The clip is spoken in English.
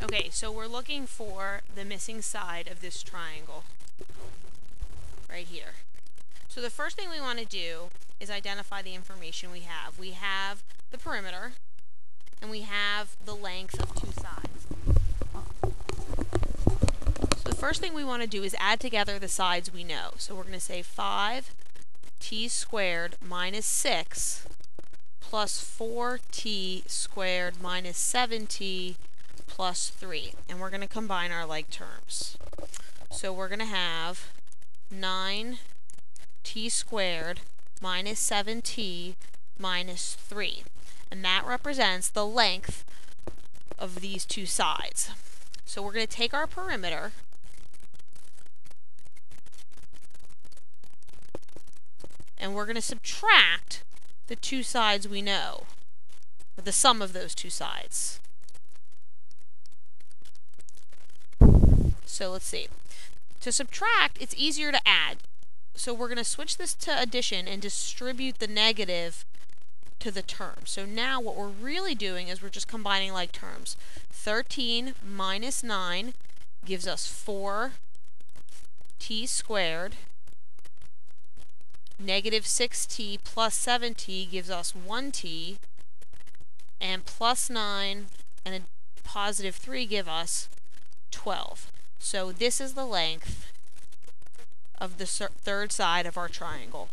Okay, so we're looking for the missing side of this triangle. Right here. So the first thing we want to do is identify the information we have. We have the perimeter, and we have the length of two sides. So the first thing we want to do is add together the sides we know. So we're going to say 5 t squared minus 6 plus 4t squared minus 7t plus 3. And we're going to combine our like terms. So we're going to have 9t squared minus 7t minus 3. And that represents the length of these two sides. So we're going to take our perimeter and we're going to subtract the two sides we know, or the sum of those two sides. So let's see. To subtract, it's easier to add. So we're going to switch this to addition and distribute the negative to the term. So now what we're really doing is we're just combining like terms. 13 minus 9 gives us 4 t squared Negative 6t plus 7t gives us 1t, and plus 9 and a positive 3 give us 12. So this is the length of the third side of our triangle.